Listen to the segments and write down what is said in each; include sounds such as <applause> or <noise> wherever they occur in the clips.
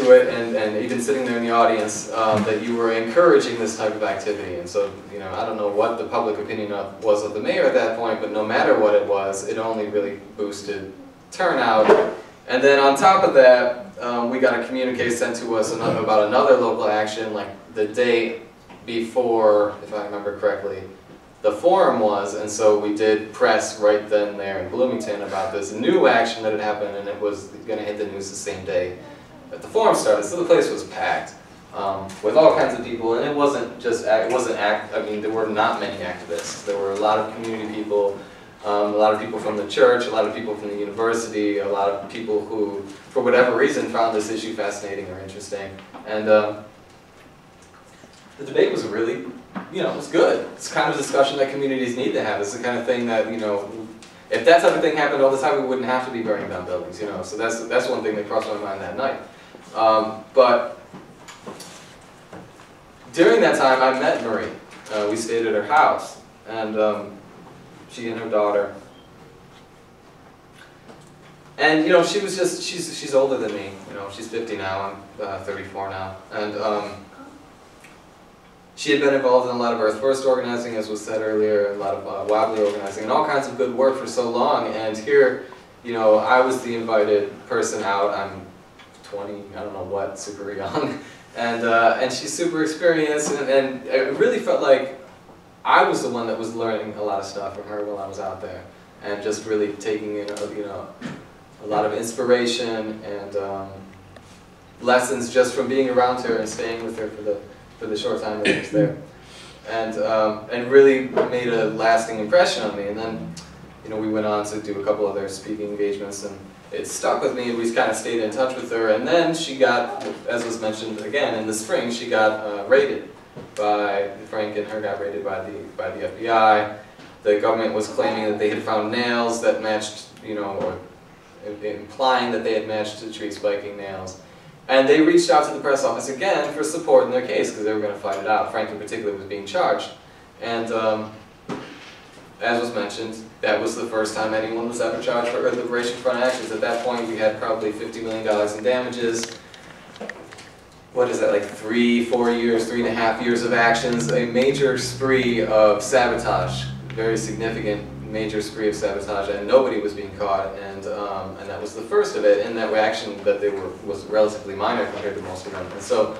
to it, and, and even sitting there in the audience, um, that you were encouraging this type of activity. And so, you know, I don't know what the public opinion of, was of the mayor at that point, but no matter what it was, it only really boosted turnout. And then on top of that, um, we got a communique sent to us about another local action, like the day before, if I remember correctly, the forum was, and so we did press right then there in Bloomington about this new action that had happened, and it was going to hit the news the same day that the forum started. So the place was packed um, with all kinds of people, and it wasn't just it wasn't act. I mean, there were not many activists. There were a lot of community people, um, a lot of people from the church, a lot of people from the university, a lot of people who, for whatever reason, found this issue fascinating or interesting, and. Uh, the debate was really, you know, it was good. It's the kind of discussion that communities need to have. It's the kind of thing that, you know, if that type of thing happened all the time, we wouldn't have to be burning down buildings, you know. So that's, that's one thing that crossed my mind that night. Um, but during that time, I met Marie. Uh, we stayed at her house, and um, she and her daughter. And you know, she was just, she's, she's older than me. You know, she's 50 now, I'm uh, 34 now. And um, she had been involved in a lot of Earth First organizing, as was said earlier, a lot of uh, Wobbly organizing, and all kinds of good work for so long. And here, you know, I was the invited person out. I'm 20, I don't know what, super young. <laughs> And, uh, and she's super experienced, and, and it really felt like I was the one that was learning a lot of stuff from her while I was out there. And just really taking in, you know, a lot of inspiration and um, lessons just from being around her and staying with her for the for the short time that I was there. And, um, and really made a lasting impression on me. And then, you know, we went on to do a couple other speaking engagements and it stuck with me. We kind of stayed in touch with her. And then she got, as was mentioned again, in the spring, she got uh, raided by, Frank and her got raided by the, by the FBI. The government was claiming that they had found nails that matched, you know, or implying that they had matched the tree spiking nails. And they reached out to the press office again for support in their case because they were going to fight it out. Frank in particular was being charged. And um, as was mentioned, that was the first time anyone was ever charged for Earth Liberation Front actions. At that point, we had probably $50 million in damages. What is that, like three, four years, three and a half years of actions, a major spree of sabotage, very significant major spree of sabotage, and nobody was being caught, and um, and that was the first of it. And that reaction that they were was relatively minor compared to most of them. And so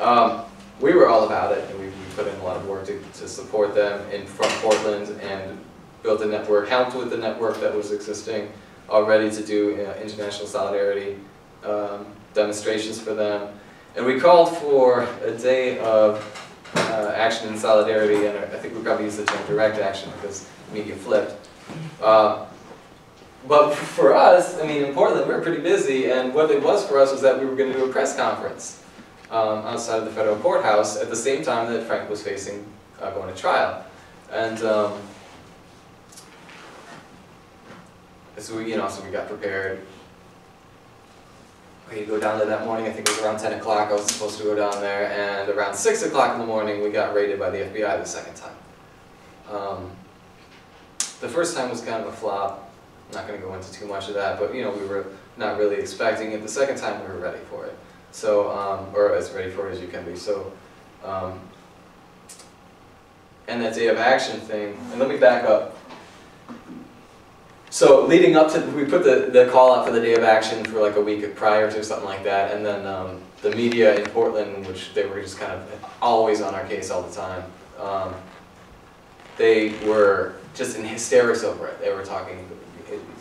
um, we were all about it, and we, we, put in a lot of work to, to support them in from Portland, and built a network, helped with the network that was existing already to do uh, international solidarity um, demonstrations for them. And we called for a day of uh, action and solidarity, and I think we probably use the term direct action because media flipped. Uh, but for us, I mean, in Portland, we were pretty busy, and what it was for us was that we were going to do a press conference um, outside of the federal courthouse at the same time that Frank was facing uh, going to trial. And um, so we, you know, so we got prepared. We had to go down there that morning, I think it was around 10 o'clock, I was supposed to go down there, and around 6 o'clock in the morning, we got raided by the FBI the second time. Um, the first time was kind of a flop. I'm not going to go into too much of that, but you know, we were not really expecting it. The second time we were ready for it. So, um, or as ready for it as you can be. So, um, and that day of action thing, and let me back up. So leading up to, we put the, the call out for the day of action for like a week prior to something like that, and then um, the media in Portland, which they were just kind of always on our case all the time, um, they were just in hysterics over it. They were talking,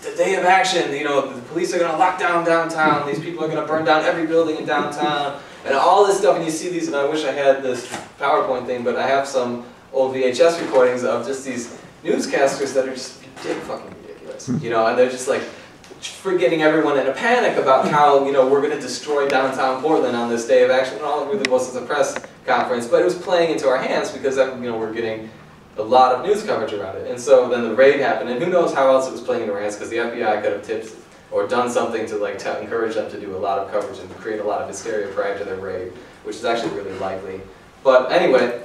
the day of action, you know, the police are going to lock down downtown, these people are going to burn down every building in downtown, and all this stuff, and you see these, and I wish I had this PowerPoint thing, but I have some old VHS recordings of just these newscasters that are just fucking ridiculous, you know, and they're just like, forgetting everyone in a panic about how, you know, we're going to destroy downtown Portland on this day of action, and all it really was was a press conference, but it was playing into our hands because, you know, we're getting a lot of news coverage around it. And so then the raid happened, and who knows how else it was playing in their hands, because the FBI could have tipped or done something to like encourage them to do a lot of coverage and create a lot of hysteria prior to their raid, which is actually really likely. But anyway,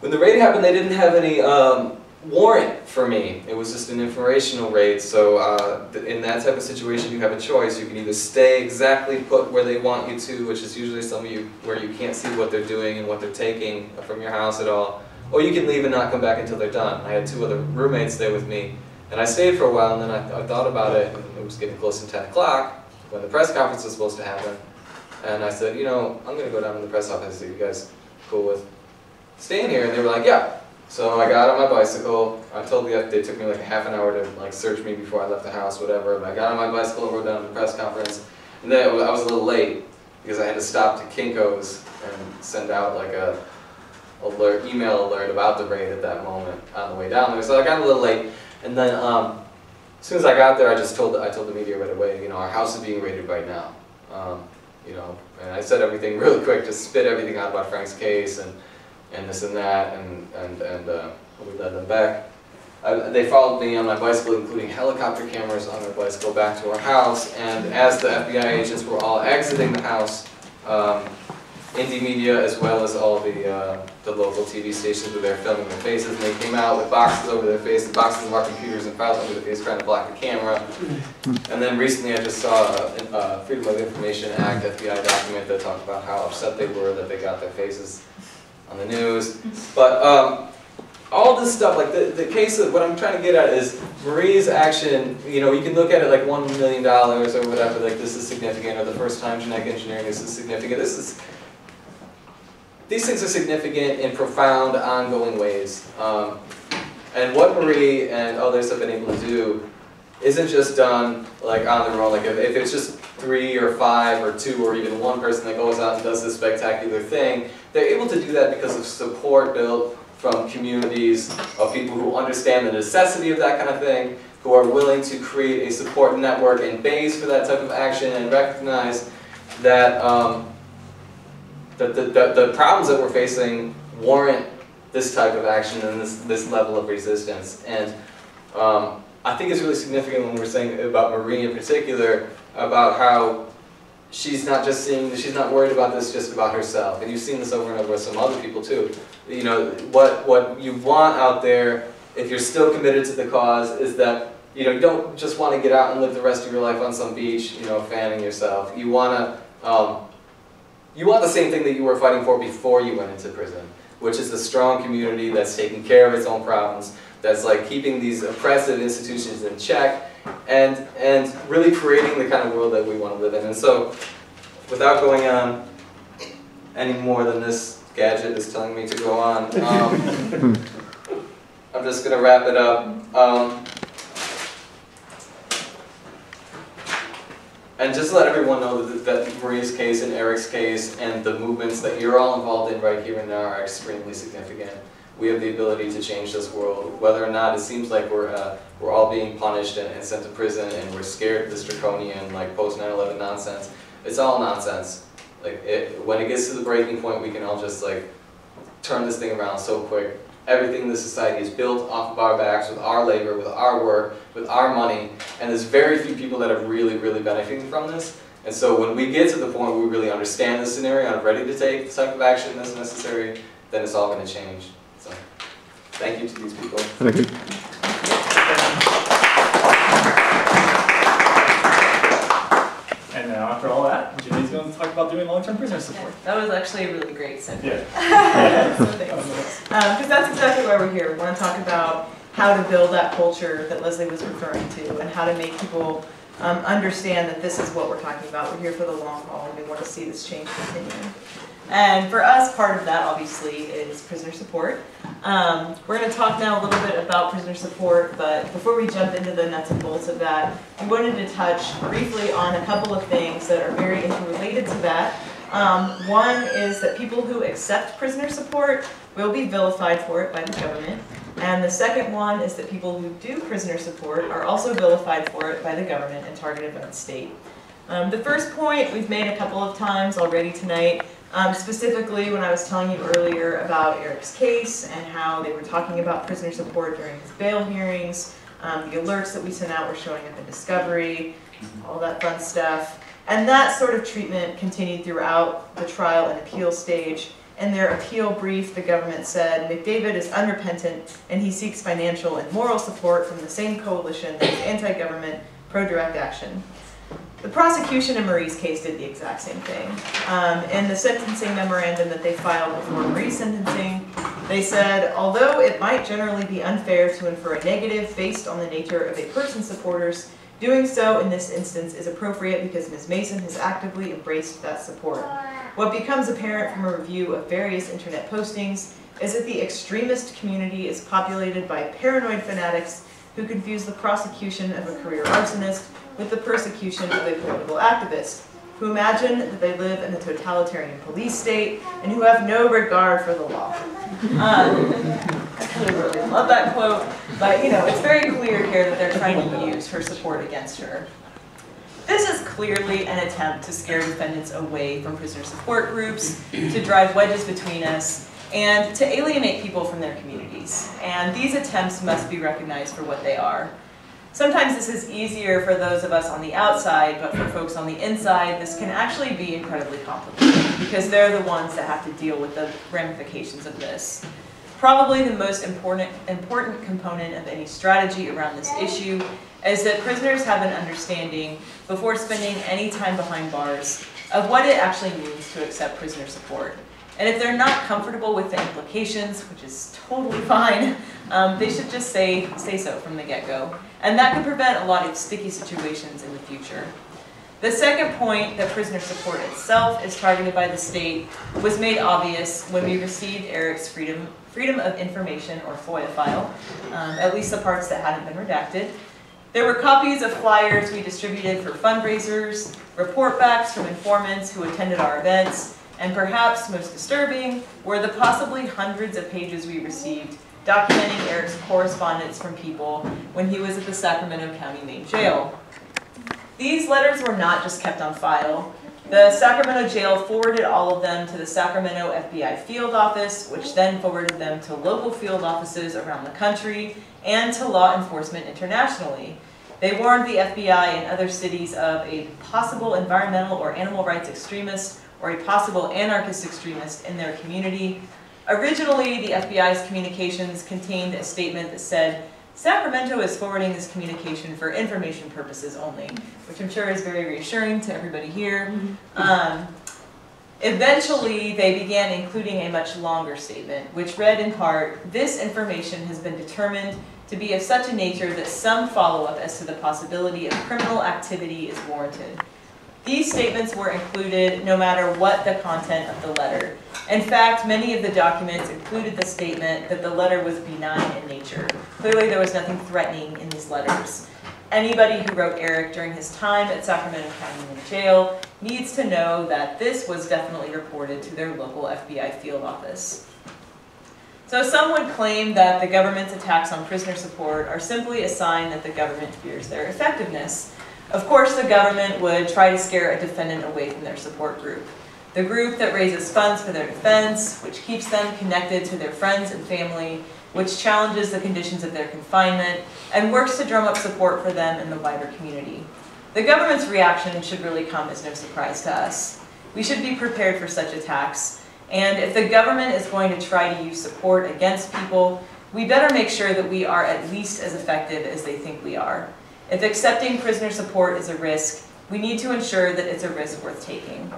when the raid happened, they didn't have any um, warrant for me. It was just an informational raid, so uh, in that type of situation, you have a choice. You can either stay exactly put where they want you to, which is usually some of you where you can't see what they're doing and what they're taking from your house at all, or you can leave and not come back until they're done. I had two other roommates there with me, and I stayed for a while, and then I, I thought about it, and it was getting close to 10 o'clock when the press conference was supposed to happen, and I said, you know, I'm going to go down to the press office. Are you guys cool with staying here? And they were like, yeah. So I got on my bicycle. I told the they took me like a half an hour to like search me before I left the house, whatever. But I got on my bicycle and rode down to the press conference. And then I was a little late because I had to stop to Kinko's and send out like a alert, email alert about the raid at that moment on the way down there. So I got a little late. And then um, as soon as I got there, I just told the, I told the media right away, you know, our house is being raided right now. Um, you know, and I said everything <laughs> really quick, just spit everything out about Frank's case and and this and that, and, and, and uh, we led them back. I, they followed me on my bicycle, including helicopter cameras on their bicycle back to our house, and as the FBI agents were all exiting the house, um, Indymedia as well as all the, uh, the local TV stations were there filming their faces, and they came out with boxes over their faces, boxes of our computers and files under their face, trying to block the camera. And then recently I just saw a, a Freedom of Information Act FBI document that talked about how upset they were that they got their faces on the news. But um, all this stuff, like the, the case of what I'm trying to get at is Marie's action, you know, you can look at it like one million dollars or whatever, like this is significant, or the first time genetic engineering, this is significant. This is, these things are significant in profound, ongoing ways. Um, and what Marie and others have been able to do isn't just done like on their own. Like if, if it's just three or five or two or even one person that goes out and does this spectacular thing, they're able to do that because of support built from communities of people who understand the necessity of that kind of thing, who are willing to create a support network and base for that type of action and recognize that um, the, the, the, the problems that we're facing warrant this type of action and this, this level of resistance. And um, I think it's really significant when we're saying about Marie in particular, about how she's not just seeing, she's not worried about this just about herself. And you've seen this over and over with some other people too. You know, what, what you want out there, if you're still committed to the cause, is that you know, you don't just want to get out and live the rest of your life on some beach, you know, fanning yourself. You want to, um, you want the same thing that you were fighting for before you went into prison, which is a strong community that's taking care of its own problems, that's like keeping these oppressive institutions in check, and, and really creating the kind of world that we want to live in. And so, without going on any more than this gadget is telling me to go on, um, <laughs> I'm just going to wrap it up. Um, and just to let everyone know that, that Marie's case and Eric's case and the movements that you're all involved in right here and now are extremely significant. We have the ability to change this world, whether or not it seems like we're uh, we're all being punished and, and, sent to prison and we're scared of this draconian like post 9/11 nonsense. It's all nonsense. Like it, when it gets to the breaking point, we can all just like turn this thing around so quick. Everything in this society is built off of our backs, with our labor, with our work, with our money, and there's very few people that are really, really benefiting from this. And so when we get to the point where we really understand the scenario and are ready to take the type of action that's necessary, then it's all going to change. So thank you to these people. Thank you. And now, after all that, Jenny's going to talk about doing long-term prisoner support. That was actually a really great segue. Yeah. <laughs> Because that's exactly why we're here. We want to talk about how to build that culture that Leslie was referring to and how to make people um, understand that this is what we're talking about. We're here for the long haul and we want to see this change continue. And for us, part of that obviously is prisoner support. Um, we're going to talk now a little bit about prisoner support, but before we jump into the nuts and bolts of that, we wanted to touch briefly on a couple of things that are very interrelated to that. Um, one is that people who accept prisoner support will be vilified for it by the government. And the second one is that people who do prisoner support are also vilified for it by the government and targeted by the state. Um, the first point we've made a couple of times already tonight, um, specifically when I was telling you earlier about Eric's case and how they were talking about prisoner support during his bail hearings, um, the alerts that we sent out were showing up in Discovery, all that fun stuff. And that sort of treatment continued throughout the trial and appeal stage. In their appeal brief, the government said McDavid is unrepentant and he seeks financial and moral support from the same coalition that is anti-government, pro-direct action. The prosecution in Marie's case did the exact same thing. Um, in the sentencing memorandum that they filed before Marie's sentencing, they said, although it might generally be unfair to infer a negative based on the nature of a person's supporters, doing so in this instance is appropriate because Ms. Mason has actively embraced that support. What becomes apparent from a review of various internet postings is that the extremist community is populated by paranoid fanatics who confuse the prosecution of a career arsonist with the persecution of a political activist, who imagine that they live in a totalitarian police state and who have no regard for the law. Um, I really, love that quote, but you know, it's very clear here that they're trying to use her support against her. This is clearly an attempt to scare defendants away from prisoner support groups, to drive wedges between us, and to alienate people from their communities. And these attempts must be recognized for what they are. Sometimes this is easier for those of us on the outside, but for folks on the inside, this can actually be incredibly complicated because they're the ones that have to deal with the ramifications of this. Probably the most important, important component of any strategy around this issue is that prisoners have an understanding before spending any time behind bars of what it actually means to accept prisoner support. And if they're not comfortable with the implications, which is totally <laughs> fine, um, they should just say, say so from the get-go. And that can prevent a lot of sticky situations in the future. The second point that prisoner support itself is targeted by the state was made obvious when we received Eric's Freedom, Freedom of Information or FOIA file, um, at least the parts that hadn't been redacted. There were copies of flyers we distributed for fundraisers, report backs from informants who attended our events, and perhaps most disturbing were the possibly hundreds of pages we received documenting Eric's correspondence from people when he was at the Sacramento County Main Jail. These letters were not just kept on file. The Sacramento jail forwarded all of them to the Sacramento FBI field office, which then forwarded them to local field offices around the country and to law enforcement internationally. They warned the FBI and other cities of a possible environmental or animal rights extremist or a possible anarchist extremist in their community. Originally, the FBI's communications contained a statement that said, Sacramento is forwarding this communication for information purposes only, which I'm sure is very reassuring to everybody here. Um, eventually, they began including a much longer statement, which read in part, this information has been determined to be of such a nature that some follow-up as to the possibility of criminal activity is warranted. These statements were included no matter what the content of the letter. In fact, many of the documents included the statement that the letter was benign in nature. Clearly there was nothing threatening in these letters. Anybody who wrote Eric during his time at Sacramento County jail needs to know that this was definitely reported to their local FBI field office. So some would claim that the government's attacks on prisoner support are simply a sign that the government fears their effectiveness. Of course, the government would try to scare a defendant away from their support group. The group that raises funds for their defense, which keeps them connected to their friends and family, which challenges the conditions of their confinement, and works to drum up support for them in the wider community. The government's reaction should really come as no surprise to us. We should be prepared for such attacks, and if the government is going to try to use support against people, we better make sure that we are at least as effective as they think we are. If accepting prisoner support is a risk, we need to ensure that it's a risk worth taking.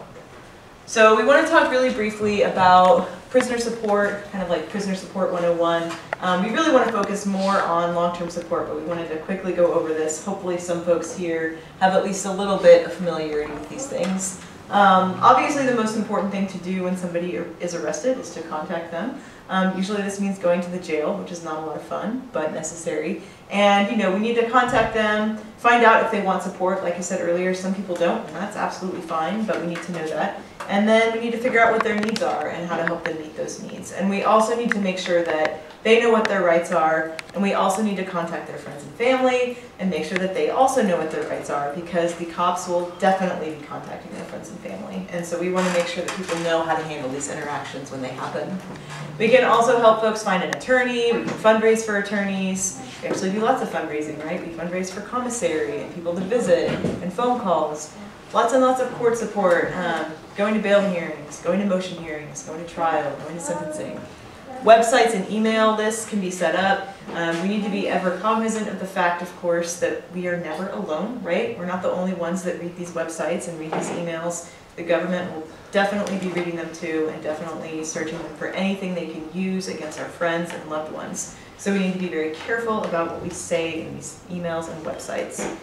So we want to talk really briefly about prisoner support, kind of like prisoner support 101. Um, we really want to focus more on long-term support, but we wanted to quickly go over this. Hopefully some folks here have at least a little bit of familiarity with these things. Um, obviously the most important thing to do when somebody is arrested is to contact them. Um, usually this means going to the jail, which is not a lot of fun, but necessary. And you know, we need to contact them, find out if they want support. Like I said earlier, some people don't, and that's absolutely fine, but we need to know that. And then we need to figure out what their needs are and how to help them meet those needs. And we also need to make sure that they know what their rights are, and we also need to contact their friends and family and make sure that they also know what their rights are because the cops will definitely be contacting their friends and family. And so we want to make sure that people know how to handle these interactions when they happen. We can also help folks find an attorney, we can fundraise for attorneys, we actually do lots of fundraising, right? We fundraise for commissary and people to visit and phone calls. lots and lots of court support, um, going to bail hearings, going to motion hearings, going to trial, going to sentencing. Websites and email lists can be set up. Um, we need to be ever cognizant of the fact, of course, that we are never alone, right? We're not the only ones that read these websites and read these emails. The government will definitely be reading them too and definitely searching them for anything they can use against our friends and loved ones. So we need to be very careful about what we say in these emails and websites.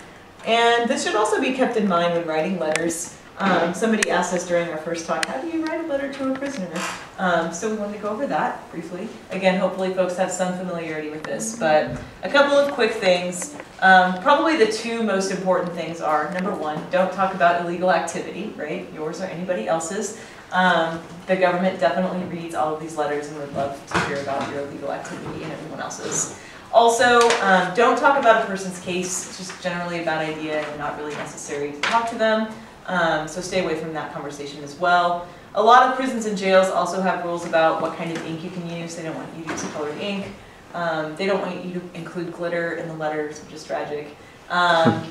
And this should also be kept in mind when writing letters. Um, somebody asked us during our first talk, how do you write a letter to a prisoner? Um, so we wanted to go over that briefly. Again, hopefully folks have some familiarity with this, but a couple of quick things. Um, probably the two most important things are, number one, don't talk about illegal activity, right? Yours or anybody else's. Um, the government definitely reads all of these letters and would love to hear about your illegal activity and everyone else's. Also, um, don't talk about a person's case. It's just generally a bad idea and not really necessary to talk to them. Um, so stay away from that conversation as well. A lot of prisons and jails also have rules about what kind of ink you can use. They don't want you to use colored ink. Um, they don't want you to include glitter in the letters, which is tragic. Um,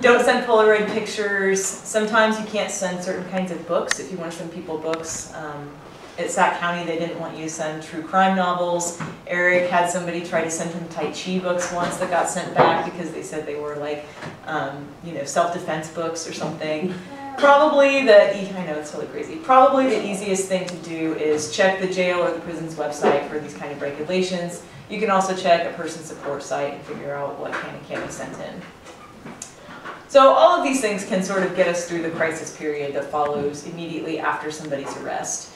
don't send Polaroid pictures. Sometimes you can't send certain kinds of books if you want to send people books. Um, at Sac County, they didn't want you to send true crime novels. Eric had somebody try to send him Tai Chi books once that got sent back because they said they were like, um, you know, self-defense books or something. Probably the, I know it's totally crazy, probably the easiest thing to do is check the jail or the prison's website for these kind of regulations. You can also check a person's support site and figure out what can and can't be sent in. So all of these things can sort of get us through the crisis period that follows immediately after somebody's arrest.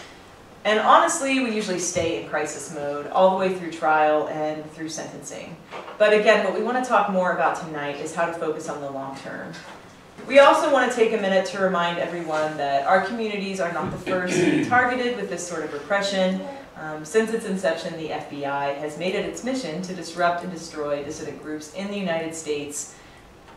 And honestly, we usually stay in crisis mode all the way through trial and through sentencing. But again, what we want to talk more about tonight is how to focus on the long term. We also want to take a minute to remind everyone that our communities are not the first to be targeted with this sort of repression. Um, since its inception, the FBI has made it its mission to disrupt and destroy dissident groups in the United States.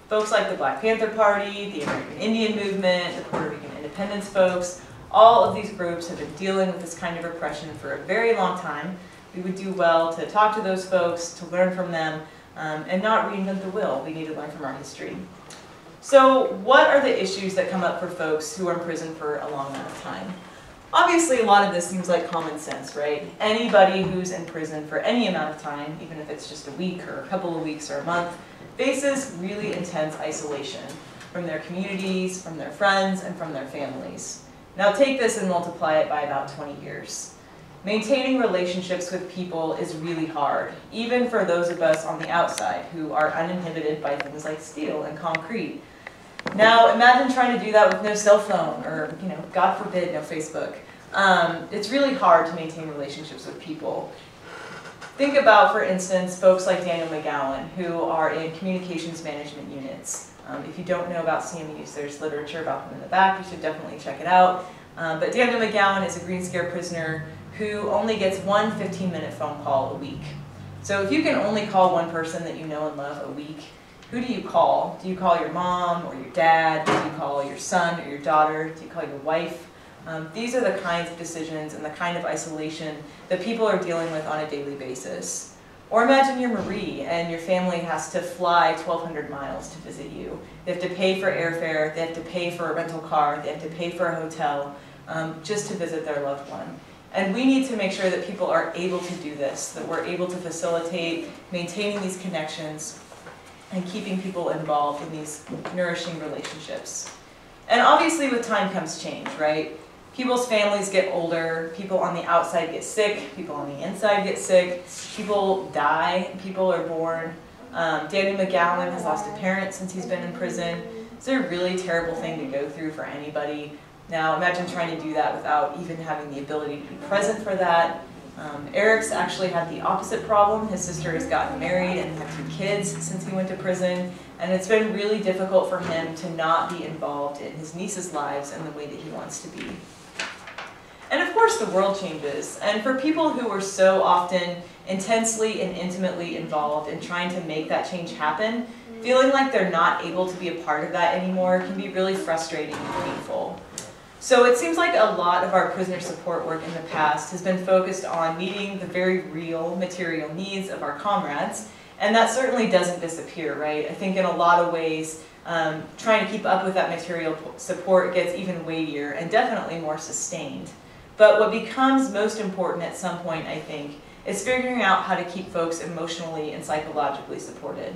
Folks like the Black Panther Party, the American Indian Movement, the Puerto Rican independence folks, all of these groups have been dealing with this kind of repression for a very long time. We would do well to talk to those folks, to learn from them, um, and not reinvent the wheel. We need to learn from our history. So what are the issues that come up for folks who are in prison for a long amount of time? Obviously, a lot of this seems like common sense, right? Anybody who's in prison for any amount of time, even if it's just a week or a couple of weeks or a month, faces really intense isolation from their communities, from their friends, and from their families. Now take this and multiply it by about 20 years. Maintaining relationships with people is really hard, even for those of us on the outside who are uninhibited by things like steel and concrete. Now imagine trying to do that with no cell phone or, you know, God forbid, no Facebook. Um, it's really hard to maintain relationships with people. Think about, for instance, folks like Daniel McGowan who are in communications management units. Um, if you don't know about CMUs, there's literature about them in the back. You should definitely check it out. Um, but Daniel McGowan is a Green Scare prisoner who only gets one 15-minute phone call a week. So if you can only call one person that you know and love a week, who do you call? Do you call your mom or your dad? Do you call your son or your daughter? Do you call your wife? Um, these are the kinds of decisions and the kind of isolation that people are dealing with on a daily basis. Or imagine you're Marie and your family has to fly 1,200 miles to visit you. They have to pay for airfare, they have to pay for a rental car, they have to pay for a hotel um, just to visit their loved one. And we need to make sure that people are able to do this, that we're able to facilitate maintaining these connections and keeping people involved in these nourishing relationships. And obviously with time comes change, right? People's families get older, people on the outside get sick, people on the inside get sick, people die, people are born. Um, Danny McGowan has lost a parent since he's been in prison. It's a really terrible thing to go through for anybody. Now imagine trying to do that without even having the ability to be present for that. Um, Eric's actually had the opposite problem. His sister has gotten married and had two kids since he went to prison. And it's been really difficult for him to not be involved in his niece's lives in the way that he wants to be. And of course the world changes. And for people who are so often intensely and intimately involved in trying to make that change happen, feeling like they're not able to be a part of that anymore can be really frustrating and painful. So it seems like a lot of our prisoner support work in the past has been focused on meeting the very real material needs of our comrades, and that certainly doesn't disappear, right? I think in a lot of ways, um, trying to keep up with that material support gets even weightier and definitely more sustained. But what becomes most important at some point, I think, is figuring out how to keep folks emotionally and psychologically supported.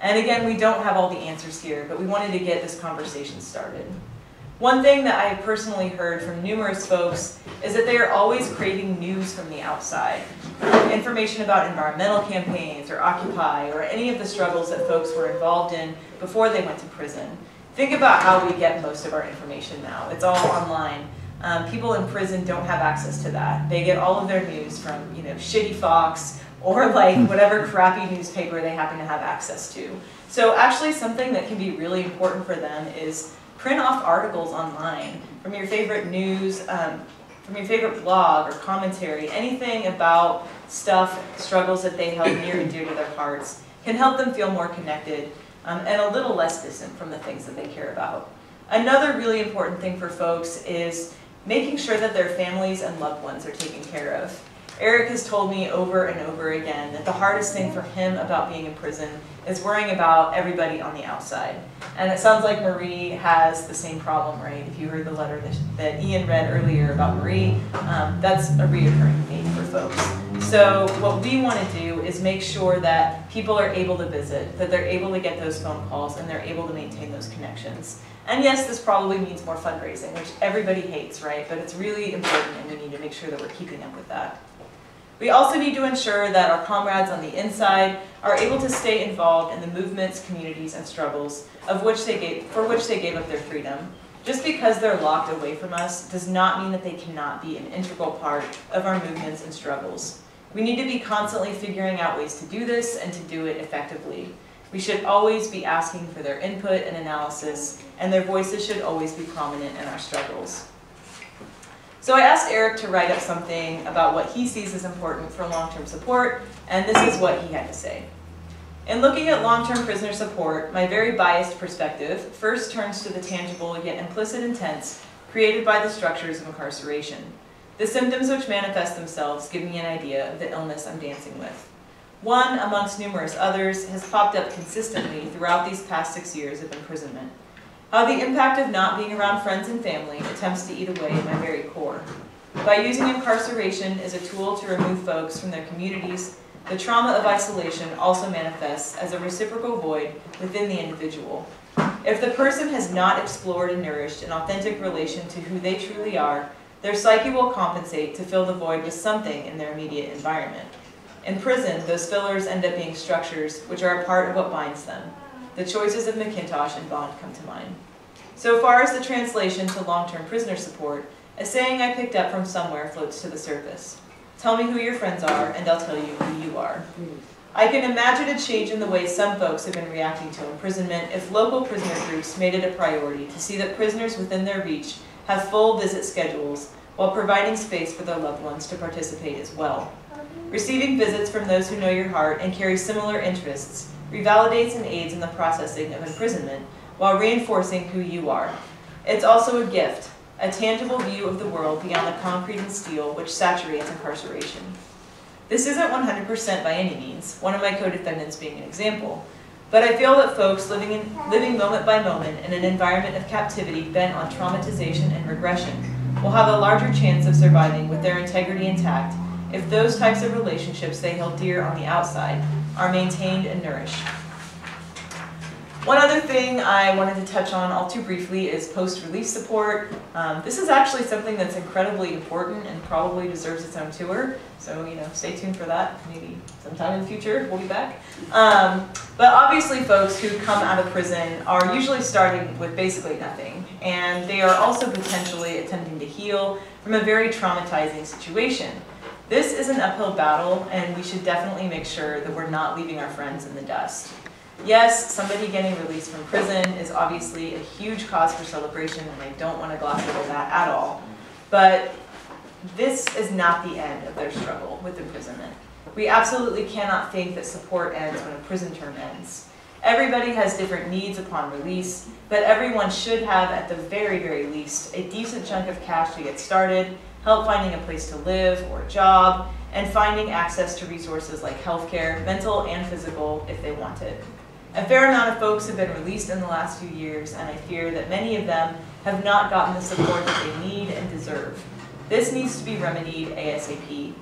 And again, we don't have all the answers here, but we wanted to get this conversation started. One thing that I have personally heard from numerous folks is that they are always craving news from the outside. Information about environmental campaigns or Occupy or any of the struggles that folks were involved in before they went to prison. Think about how we get most of our information now. It's all online. Um, people in prison don't have access to that. They get all of their news from, you know, Shitty Fox or <laughs> like whatever crappy newspaper they happen to have access to. So actually something that can be really important for them is print off articles online from your favorite news, um, from your favorite blog or commentary, anything about stuff, struggles that they held near and dear to their hearts can help them feel more connected um, and a little less distant from the things that they care about. Another really important thing for folks is making sure that their families and loved ones are taken care of. Eric has told me over and over again that the hardest thing for him about being in prison is worrying about everybody on the outside. And it sounds like Marie has the same problem, right? If you heard the letter that, that Ian read earlier about Marie, um, that's a reoccurring theme for folks. So what we want to do is make sure that people are able to visit, that they're able to get those phone calls, and they're able to maintain those connections. And yes, this probably means more fundraising, which everybody hates, right? But it's really important and we need to make sure that we're keeping up with that. We also need to ensure that our comrades on the inside are able to stay involved in the movements, communities, and struggles of which they gave, for which they gave up their freedom. Just because they're locked away from us does not mean that they cannot be an integral part of our movements and struggles. We need to be constantly figuring out ways to do this and to do it effectively. We should always be asking for their input and analysis, and their voices should always be prominent in our struggles. So I asked Eric to write up something about what he sees as important for long-term support, and this is what he had to say. In looking at long-term prisoner support, my very biased perspective first turns to the tangible yet implicit intents created by the structures of incarceration. The symptoms which manifest themselves give me an idea of the illness I'm dancing with. One, amongst numerous others, has popped up consistently throughout these past six years of imprisonment. How the impact of not being around friends and family attempts to eat away at my very core. By using incarceration as a tool to remove folks from their communities, the trauma of isolation also manifests as a reciprocal void within the individual. If the person has not explored and nourished an authentic relation to who they truly are, their psyche will compensate to fill the void with something in their immediate environment. In prison, those fillers end up being structures which are a part of what binds them. The choices of McIntosh and Bond come to mind. So far as the translation to long-term prisoner support, a saying I picked up from somewhere floats to the surface. Tell me who your friends are, and I'll tell you who you are. I can imagine a change in the way some folks have been reacting to imprisonment if local prisoner groups made it a priority to see that prisoners within their reach have full visit schedules while providing space for their loved ones to participate as well. Receiving visits from those who know your heart and carry similar interests revalidates and aids in the processing of imprisonment while reinforcing who you are. It's also a gift, a tangible view of the world beyond the concrete and steel which saturates incarceration. This isn't 100% by any means, one of my co-defendants being an example, but I feel that folks living, in, living moment by moment in an environment of captivity bent on traumatization and regression will have a larger chance of surviving with their integrity intact if those types of relationships they held dear on the outside are maintained and nourished. One other thing I wanted to touch on all too briefly is post-release support. Um, this is actually something that's incredibly important and probably deserves its own tour. So, you know, stay tuned for that. Maybe sometime in the future we'll be back. Um, but obviously folks who come out of prison are usually starting with basically nothing. And they are also potentially attempting to heal from a very traumatizing situation. This is an uphill battle and we should definitely make sure that we're not leaving our friends in the dust. Yes, somebody getting released from prison is obviously a huge cause for celebration, and I don't want to gloss over that at all. But this is not the end of their struggle with imprisonment. We absolutely cannot think that support ends when a prison term ends. Everybody has different needs upon release, but everyone should have, at the very, very least, a decent chunk of cash to get started, help finding a place to live or a job, and finding access to resources like healthcare, mental and physical, if they want it. A fair amount of folks have been released in the last few years, and I fear that many of them have not gotten the support that they need and deserve. This needs to be remedied ASAP.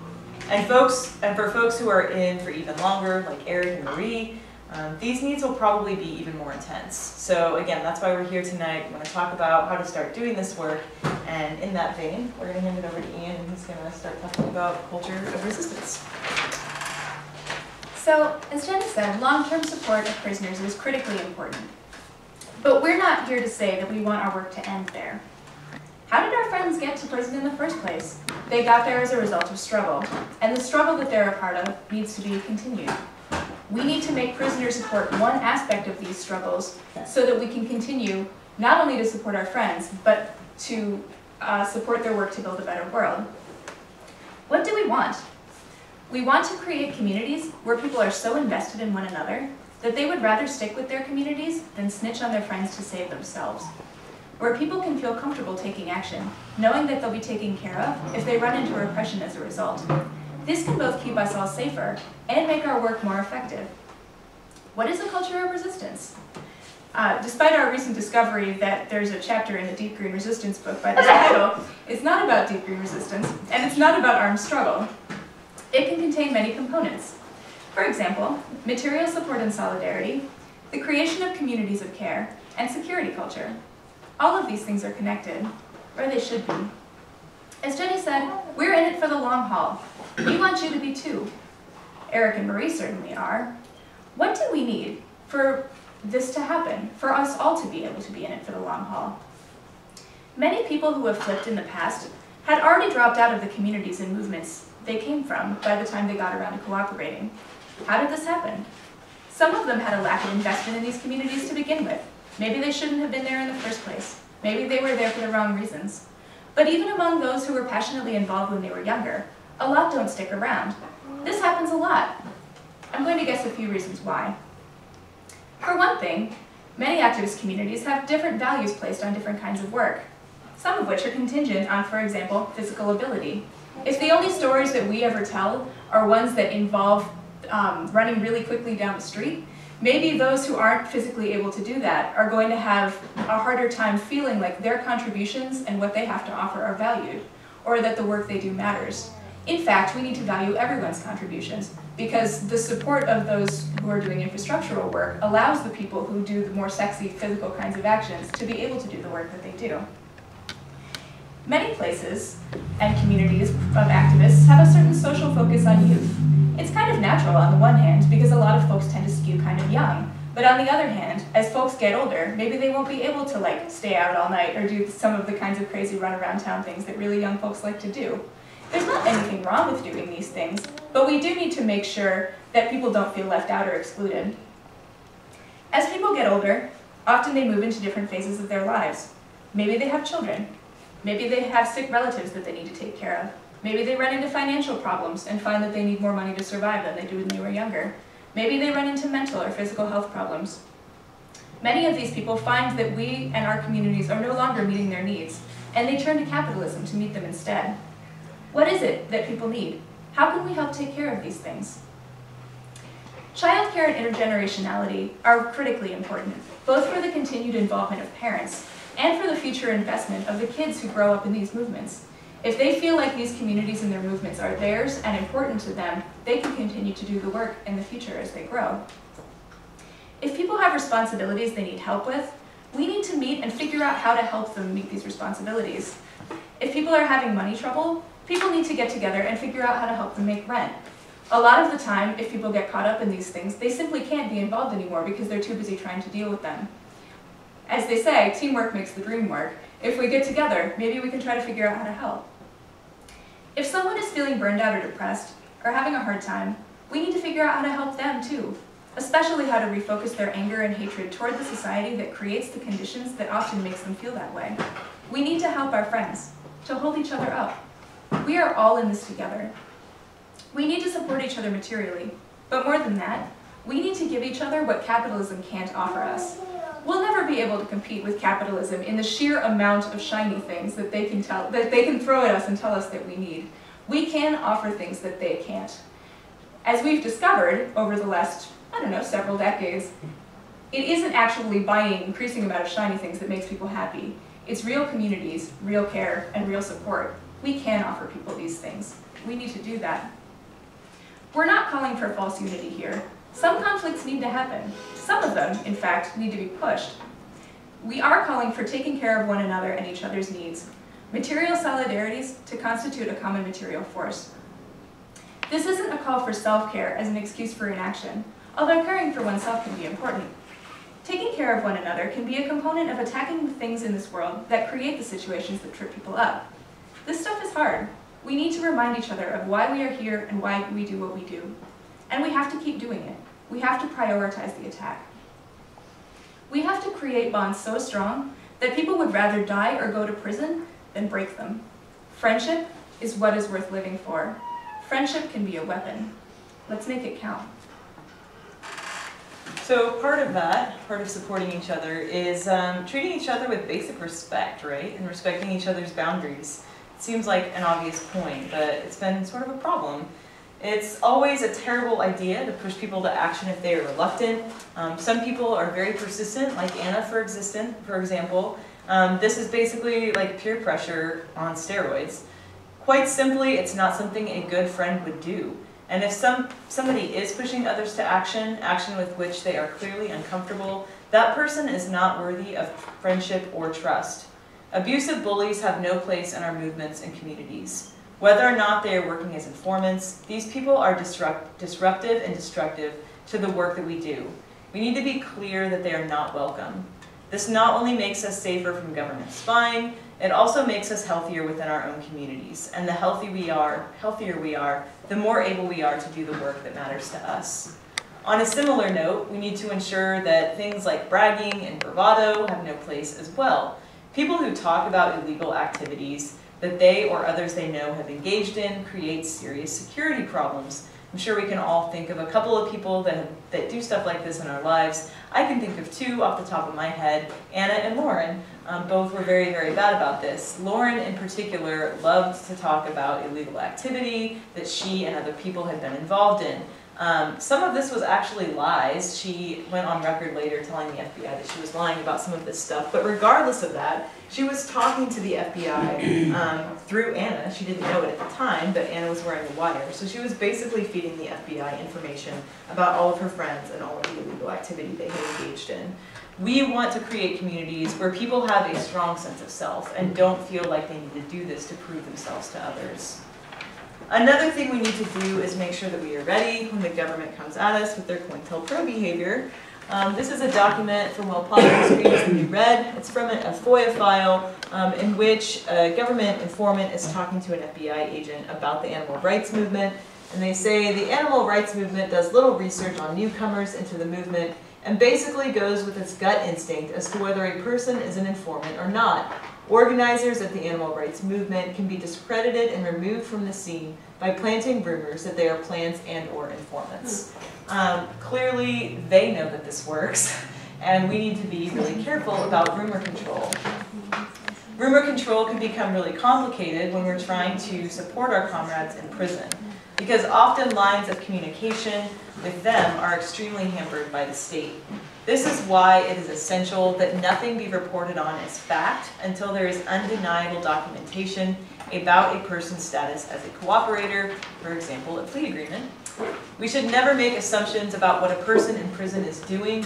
And folks, and for folks who are in for even longer, like Eric and Marie, um, these needs will probably be even more intense. So again, that's why we're here tonight. We're going to talk about how to start doing this work. And in that vein, we're going to hand it over to Ian, and he's going to start talking about culture of resistance. So, as Jenny said, long-term support of prisoners is critically important. But we're not here to say that we want our work to end there. How did our friends get to prison in the first place? They got there as a result of struggle, and the struggle that they're a part of needs to be continued. We need to make prisoner support one aspect of these struggles so that we can continue not only to support our friends, but to uh, support their work to build a better world. What do we want? We want to create communities where people are so invested in one another that they would rather stick with their communities than snitch on their friends to save themselves. Where people can feel comfortable taking action, knowing that they'll be taken care of if they run into repression as a result. This can both keep us all safer and make our work more effective. What is a culture of resistance? Uh, despite our recent discovery that there's a chapter in the Deep Green Resistance book by this <laughs> title, it's not about deep green resistance, and it's not about armed struggle. It can contain many components. For example, material support and solidarity, the creation of communities of care, and security culture. All of these things are connected, or they should be. As Jenny said, we're in it for the long haul. We want you to be too. Eric and Marie certainly are. What do we need for this to happen, for us all to be able to be in it for the long haul? Many people who have flipped in the past had already dropped out of the communities and movements they came from by the time they got around to cooperating. How did this happen? Some of them had a lack of investment in these communities to begin with. Maybe they shouldn't have been there in the first place. Maybe they were there for the wrong reasons. But even among those who were passionately involved when they were younger, a lot don't stick around. This happens a lot. I'm going to guess a few reasons why. For one thing, many activist communities have different values placed on different kinds of work, some of which are contingent on, for example, physical ability. If the only stories that we ever tell are ones that involve um, running really quickly down the street, maybe those who aren't physically able to do that are going to have a harder time feeling like their contributions and what they have to offer are valued, or that the work they do matters. In fact, we need to value everyone's contributions, because the support of those who are doing infrastructural work allows the people who do the more sexy physical kinds of actions to be able to do the work that they do. Many places and communities of activists have a certain social focus on youth. It's kind of natural on the one hand, because a lot of folks tend to skew kind of young. But on the other hand, as folks get older, maybe they won't be able to like stay out all night or do some of the kinds of crazy run around town things that really young folks like to do. There's not anything wrong with doing these things, but we do need to make sure that people don't feel left out or excluded. As people get older, often they move into different phases of their lives. Maybe they have children. Maybe they have sick relatives that they need to take care of. Maybe they run into financial problems and find that they need more money to survive than they do when they were younger. Maybe they run into mental or physical health problems. Many of these people find that we and our communities are no longer meeting their needs, and they turn to capitalism to meet them instead. What is it that people need? How can we help take care of these things? Childcare and intergenerationality are critically important, both for the continued involvement of parents and for the future investment of the kids who grow up in these movements. If they feel like these communities and their movements are theirs and important to them, they can continue to do the work in the future as they grow. If people have responsibilities they need help with, we need to meet and figure out how to help them meet these responsibilities. If people are having money trouble, people need to get together and figure out how to help them make rent. A lot of the time, if people get caught up in these things, they simply can't be involved anymore because they're too busy trying to deal with them. As they say, teamwork makes the dream work. If we get together, maybe we can try to figure out how to help. If someone is feeling burned out or depressed, or having a hard time, we need to figure out how to help them too, especially how to refocus their anger and hatred toward the society that creates the conditions that often makes them feel that way. We need to help our friends, to hold each other up. We are all in this together. We need to support each other materially, but more than that, we need to give each other what capitalism can't offer us. We'll never be able to compete with capitalism in the sheer amount of shiny things that they can tell that they can throw at us and tell us that we need. We can offer things that they can't. As we've discovered over the last, I don't know, several decades, It isn't actually buying increasing amount of shiny things that makes people happy. It's real communities, real care, and real support. We can offer people these things. We need to do that. We're not calling for false unity here. Some conflicts need to happen. Some of them, in fact, need to be pushed. We are calling for taking care of one another and each other's needs. Material solidarities to constitute a common material force. This isn't a call for self-care as an excuse for inaction, although caring for oneself can be important. Taking care of one another can be a component of attacking the things in this world that create the situations that trip people up. This stuff is hard. We need to remind each other of why we are here and why we do what we do. And we have to keep doing it. We have to prioritize the attack. We have to create bonds so strong that people would rather die or go to prison than break them. Friendship is what is worth living for. Friendship can be a weapon. Let's make it count. So part of that, part of supporting each other, is um, treating each other with basic respect, right? And respecting each other's boundaries. It seems like an obvious point, but it's been sort of a problem. It's always a terrible idea to push people to action if they are reluctant. Um, some people are very persistent, like Anna, for, existent, for example. Um, this is basically like peer pressure on steroids. Quite simply, it's not something a good friend would do. And if some, somebody is pushing others to action, action with which they are clearly uncomfortable, that person is not worthy of friendship or trust. Abusive bullies have no place in our movements and communities. Whether or not they are working as informants, these people are disrupt, disruptive and destructive to the work that we do. We need to be clear that they are not welcome. This not only makes us safer from government spying, it also makes us healthier within our own communities. And the healthy we are, healthier we are, the more able we are to do the work that matters to us. On a similar note, we need to ensure that things like bragging and bravado have no place as well. People who talk about illegal activities that they or others they know have engaged in creates serious security problems. I'm sure we can all think of a couple of people that, that do stuff like this in our lives. I can think of two off the top of my head, Anna and Lauren. Um, both were very, very bad about this. Lauren in particular loved to talk about illegal activity that she and other people had been involved in. Um, some of this was actually lies. She went on record later telling the FBI that she was lying about some of this stuff. But regardless of that, she was talking to the FBI <clears throat> um, through Anna. She didn't know it at the time, but Anna was wearing a wire. So she was basically feeding the FBI information about all of her friends and all of the illegal activity they had engaged in. We want to create communities where people have a strong sense of self and don't feel like they need to do this to prove themselves to others. Another thing we need to do is make sure that we are ready when the government comes at us with their COINTELPRO behavior. Um, this is a document from Potter's previously be read. It's from a, a FOIA file um, in which a government informant is talking to an FBI agent about the animal rights movement. And they say the animal rights movement does little research on newcomers into the movement and basically goes with its gut instinct as to whether a person is an informant or not. Organizers of the animal rights movement can be discredited and removed from the scene by planting rumors that they are plants and or informants. Um, clearly, they know that this works, <laughs> and we need to be really careful about rumor control. Rumor control can become really complicated when we're trying to support our comrades in prison, because often lines of communication with them are extremely hampered by the state. This is why it is essential that nothing be reported on as fact until there is undeniable documentation about a person's status as a cooperator, for example, a plea agreement. We should never make assumptions about what a person in prison is doing